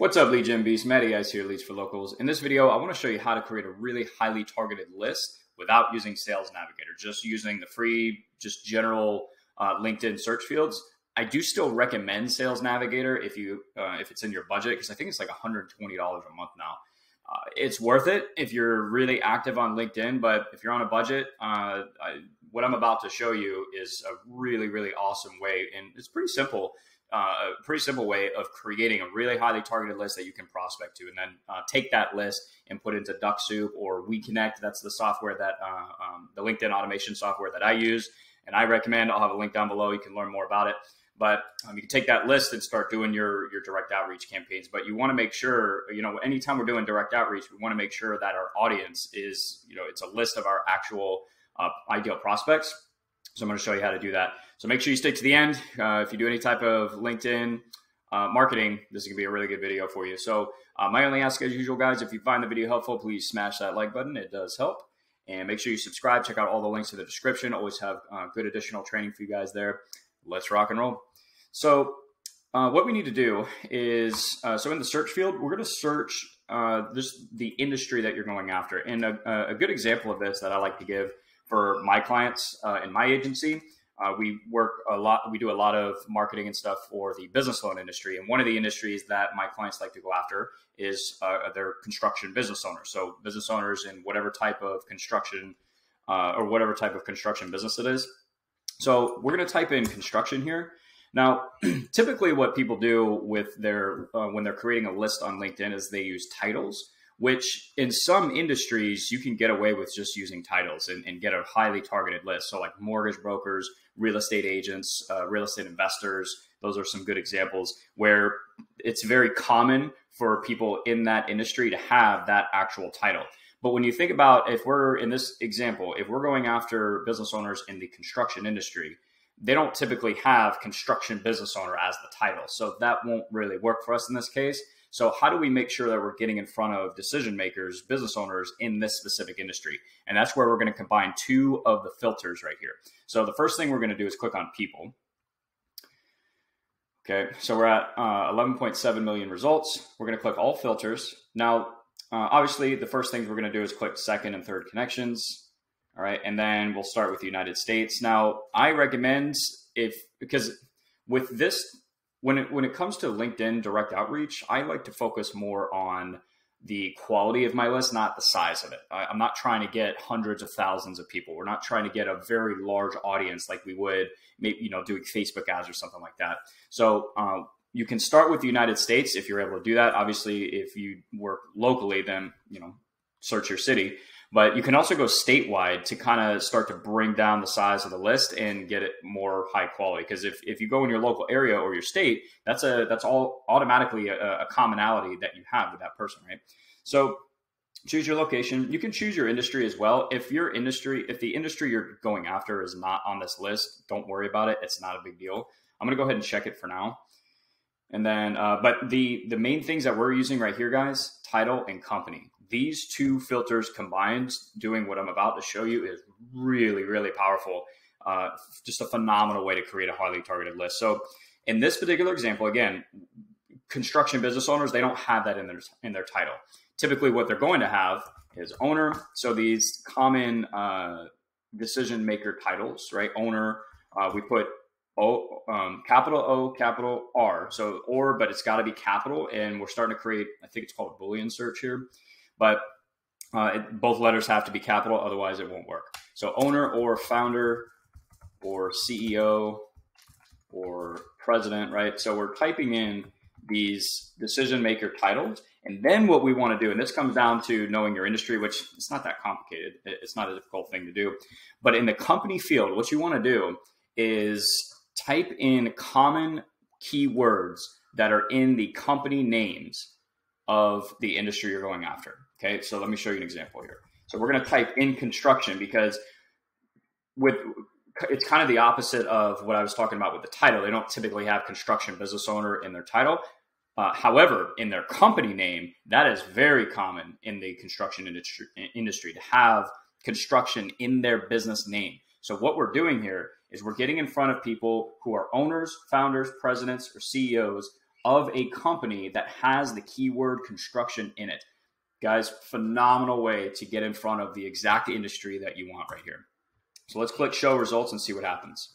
What's up, Lead Gen Beast? Matty Ice here, Leads for Locals. In this video, I want to show you how to create a really highly targeted list without using Sales Navigator, just using the free, just general uh, LinkedIn search fields. I do still recommend Sales Navigator if you uh, if it's in your budget because I think it's like $120 a month now. Uh, it's worth it if you're really active on LinkedIn, but if you're on a budget, uh, I, what I'm about to show you is a really really awesome way, and it's pretty simple uh, a pretty simple way of creating a really highly targeted list that you can prospect to, and then uh, take that list and put into Dux-Soup or WeConnect. That's the software that uh, um, the LinkedIn automation software that I use, and I recommend. I'll have a link down below. You can learn more about it. But um, you can take that list and start doing your your direct outreach campaigns. But you want to make sure, you know, anytime we're doing direct outreach, we want to make sure that our audience is, you know, it's a list of our actual uh, ideal prospects so I'm going to show you how to do that. So make sure you stick to the end. Uh, if you do any type of LinkedIn uh, marketing, this is going to be a really good video for you. So uh, my only ask as usual, guys, if you find the video helpful, please smash that like button. It does help. And make sure you subscribe. Check out all the links in the description. Always have uh, good additional training for you guys there. Let's rock and roll. So uh, what we need to do is, uh, so in the search field, we're going to search this the industry that you're going after. And a, a good example of this that I like to give for my clients uh, in my agency. Uh, we work a lot. We do a lot of marketing and stuff for the business loan industry, and one of the industries that my clients like to go after is uh, their construction business owners. So business owners in whatever type of construction uh, or whatever type of construction business it is. So we're going to type in construction here. Now, typically, what people do with their uh, when they're creating a list on LinkedIn is they use titles which in some industries you can get away with just using titles and, and get a highly targeted list. So, like mortgage brokers, real estate agents, uh, real estate investors, those are some good examples where it's very common for people in that industry to have that actual title. But when you think about if we're in this example, if we're going after business owners in the construction industry, they don't typically have construction business owner as the title. So that won't really work for us in this case. So, how do we make sure that we're getting in front of decision makers, business owners in this specific industry? And that's where we're going to combine two of the filters right here. So, the first thing we're going to do is click on people. Okay, so we're at uh, 11.7 million results. We're going to click all filters. Now, uh, obviously, the first things we're going to do is click second and third connections. All right, and then we'll start with the United States. Now, I recommend if because with this when it when it comes to LinkedIn direct outreach, I like to focus more on the quality of my list, not the size of it. I, am not trying to get hundreds of thousands of people. We're not trying to get a very large audience like we would, maybe you know, doing Facebook ads or something like that. So uh, you can start with the United States if you're able to do that. Obviously, if you work locally, then you know, search your city. But you can also go statewide to kind of start to bring down the size of the list and get it more high quality. Because if, if you go in your local area or your state, that's a that's all automatically a, a commonality that you have with that person, right? So choose your location. You can choose your industry as well. If your industry, if the industry you're going after is not on this list, don't worry about it. It's not a big deal. I'm gonna go ahead and check it for now. And then, uh, but the the main things that we're using right here, guys, title and company these two filters combined, doing what I'm about to show you, is really, really powerful. Uh, just a phenomenal way to create a highly targeted list. So, in this particular example, again, construction business owners they don't have that in their in their title. Typically, what they're going to have is owner. So these common uh, decision maker titles, right? Owner. Uh, we put O, um, capital O, capital R. So or, but it's got to be capital, and we're starting to create. I think it's called a Boolean search here but uh, it, both letters have to be capital, otherwise it won't work. So owner or founder or CEO or president, right? So we're typing in these decision maker titles. And then what we want to do, and this comes down to knowing your industry, which it's not that complicated. It's not a difficult thing to do. But in the company field, what you want to do is type in common keywords that are in the company names of the industry you're going after. Okay, so let me show you an example here. So we're going to type in construction because with it's kind of the opposite of what I was talking about with the title. They don't typically have construction business owner in their title. Uh, however, in their company name, that is very common in the construction industry, industry to have construction in their business name. So what we're doing here is we're getting in front of people who are owners, founders, presidents, or CEOs of a company that has the keyword construction in it. Guys, phenomenal way to get in front of the exact industry that you want right here. So let's click show results and see what happens.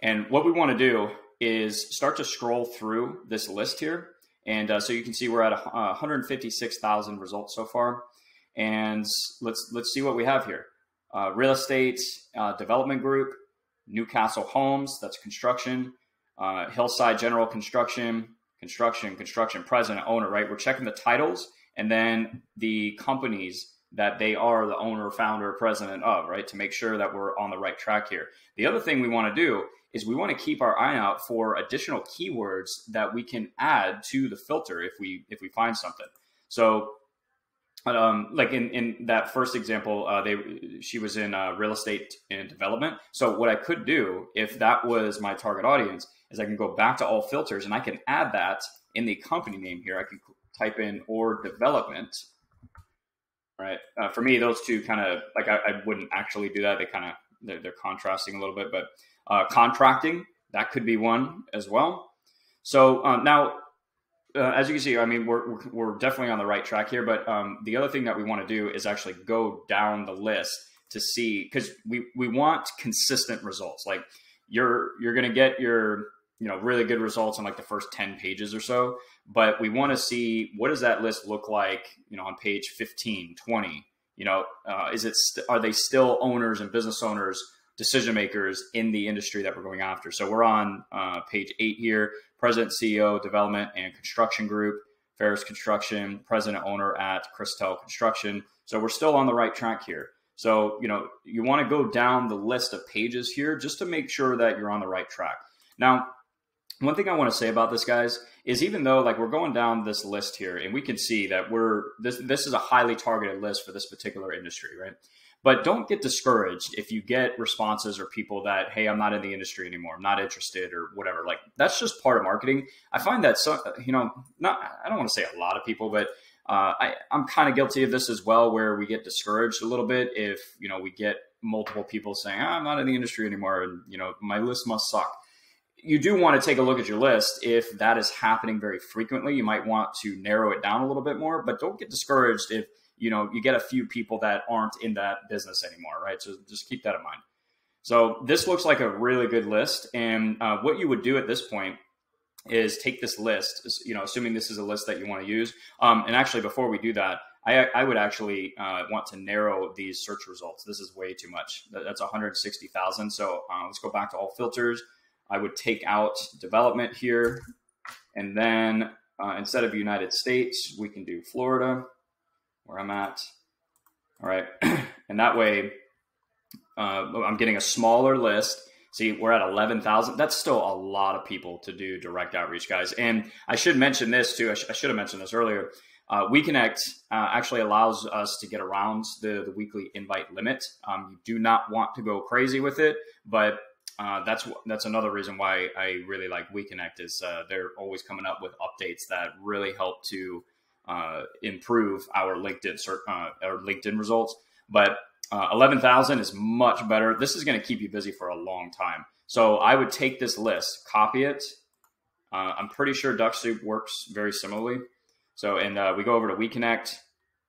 And what we want to do is start to scroll through this list here. And uh, so you can see we're at uh, 156,000 results so far. And let's let's see what we have here. Uh, real estate uh, development group, Newcastle Homes, that's construction, uh, Hillside General Construction, construction, construction president, owner, right? We're checking the titles and then the companies that they are the owner, founder, president of, right? To make sure that we're on the right track here. The other thing we want to do is we want to keep our eye out for additional keywords that we can add to the filter if we if we find something. So um, like in, in that first example, uh, they she was in uh, real estate and development. So what I could do if that was my target audience is I can go back to all filters and I can add that in the company name here. I can type in or development. Right. Uh, for me, those two kind of like I, I, wouldn't actually do that. They kind of they're, they're, contrasting a little bit, but uh, contracting that could be one as well. So uh, now uh, as you can see, I mean, we're, we're definitely on the right track here. But um, the other thing that we want to do is actually go down the list to see because we we want consistent results. Like you're you're going to get your you know really good results on like the first 10 pages or so but we want to see what does that list look like you know on page 15 20 you know uh, is it are they still owners and business owners decision makers in the industry that we're going after so we're on uh, page 8 here president, CEO, development and construction group, Ferris Construction, president owner at Christel Construction. So we're still on the right track here. So, you know, you want to go down the list of pages here just to make sure that you're on the right track. Now, one thing I want to say about this, guys, is even though like we're going down this list here and we can see that we're this this is a highly targeted list for this particular industry, right? But don't get discouraged if you get responses or people that, hey, I'm not in the industry anymore, I'm not interested, or whatever. Like that's just part of marketing. I find that so, you know, not I don't want to say a lot of people, but uh, I, I'm kind of guilty of this as well, where we get discouraged a little bit if you know we get multiple people saying, oh, I'm not in the industry anymore, and you know my list must suck. You do want to take a look at your list. If that is happening very frequently, you might want to narrow it down a little bit more. But don't get discouraged if you know, you get a few people that aren't in that business anymore, right? So just keep that in mind. So this looks like a really good list. And uh, what you would do at this point is take this list, you know, assuming this is a list that you want to use. Um, and actually, before we do that, I, I would actually uh, want to narrow these search results. This is way too much. That's 160,000. So uh, let's go back to all filters. I would take out development here. And then uh, instead of United States, we can do Florida where I'm at. All right. and that way, uh, I'm getting a smaller list. See, we're at 11,000. That's still a lot of people to do direct outreach, guys. And I should mention this too. I, sh- I should have mentioned this earlier. Uh, WeConnect uh, actually allows us to get around the, the weekly invite limit. Um, you do not want to go crazy with it, but uh, that's that's another reason why I really like WeConnect is uh, they're always coming up with updates that really help to uh, improve our LinkedIn uh, our LinkedIn results. But uh, 11,000 is much better. This is going to keep you busy for a long time. So I would take this list, copy it. I'm pretty sure Dux-Soup works very similarly. So, and we go over to WeConnect,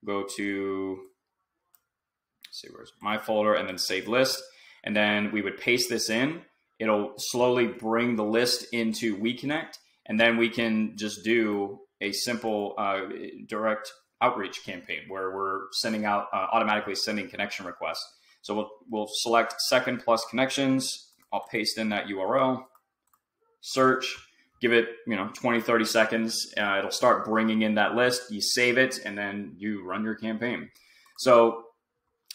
go to, see, where's my folder, and then save list. And then we would paste this in. It'll slowly bring the list into WeConnect. And then we can just do a simple uh, direct outreach campaign where we're sending out uh, automatically sending connection requests. So we'll, we'll select second plus connections. I'll paste in that URL, search, give it, you know, 20, 30 seconds. Uh, it'll start bringing in that list. You save it and then you run your campaign. So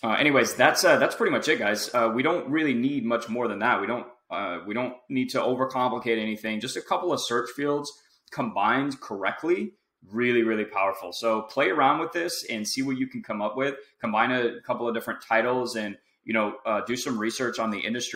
uh, anyways, that's, uh, that's pretty much it guys. Uh, we don't really need much more than that. We don't, uh, we don't need to overcomplicate anything. Just a couple of search fields combined correctly, really, really powerful. So play around with this and see what you can come up with. Combine a couple of different titles and, you know, uh, do some research on the industry